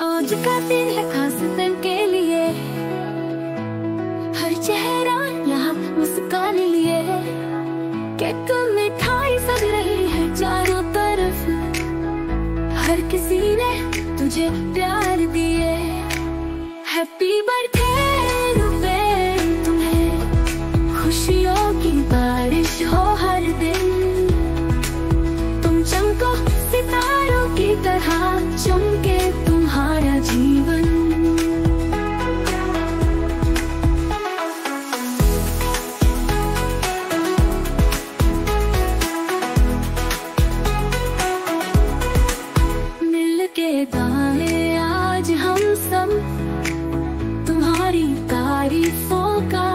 आज का दिन है खास के लिए। हर चेहरा यहाँ मुस्कान लिए। केक मिठाई रही है चारों तरफ़। हर किसी ने तुझे प्यार दिए। हैप्पी बर्थडे तुम्हें। खुशियों की बारिश हो हर दिन। तुम चमको सितारों की तरह चमके सब तुम्हारी तारीफों का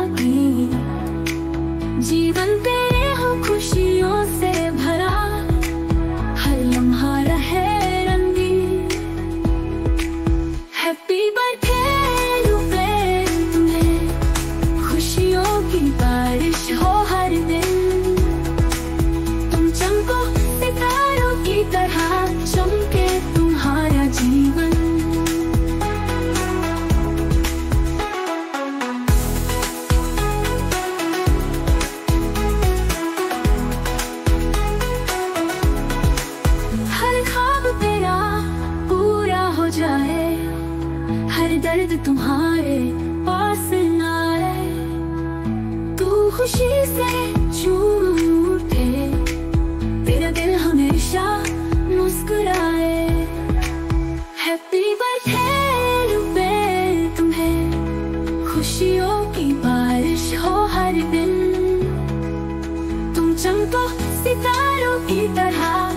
शायद तुम्हारे पास आए। तू खुशी से झूठे, तेरा दिल हमेशा मुस्कुराए। हैप्पी बर्थडे पे तुम्हें। खुशियों की बारिश हो हर दिन। तुम चमको सितारों की तरह।